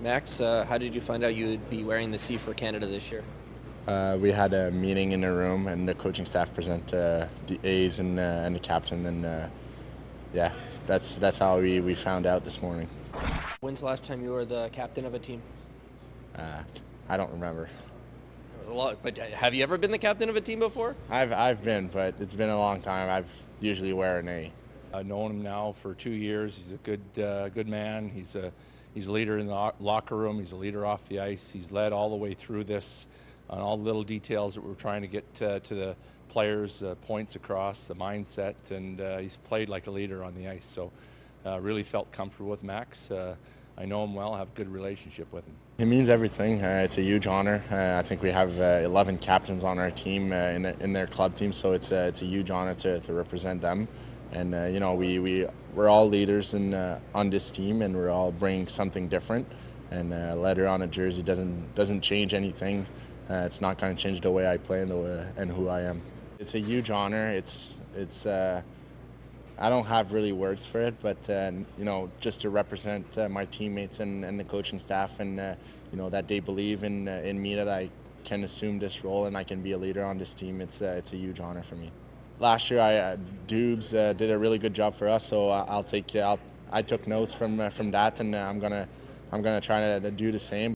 Max, uh, how did you find out you would be wearing the C for Canada this year? Uh, we had a meeting in a room, and the coaching staff present uh, the A's and, uh, and the captain, and uh, yeah, that's that's how we, we found out this morning. When's the last time you were the captain of a team? Uh, I don't remember. A lot, but have you ever been the captain of a team before? I've I've been, but it's been a long time. I've usually wear an A. I've known him now for two years. He's a good uh, good man. He's a he's a leader in the locker room. He's a leader off the ice. He's led all the way through this on all the little details that we're trying to get uh, to the players, uh, points across, the mindset, and uh, he's played like a leader on the ice. So, uh, really felt comfortable with Max. Uh, I know him well, have good relationship with him. It means everything. Uh, it's a huge honor. I think we have 11 captains on our team in, the, in their club team, so it's it's a huge honor to, to represent them. And you know, we we we're all leaders in on this team, and we're all bringing something different. And a letter on a jersey doesn't doesn't change anything. Uh, it's not going to change the way I play and, way, and who I am. It's a huge honor. It's it's. Uh, I don't have really words for it, but uh, you know, just to represent uh, my teammates and, and, the coaching staff, and uh, you know that they believe in uh, in me that I can assume this role and I can be a leader on this team. It's it's a huge honor for me. Last year, I uh, Dubes uh, did a really good job for us, so I'll take I'll, I took notes from uh, from that, and I'm gonna I'm gonna try to do the same.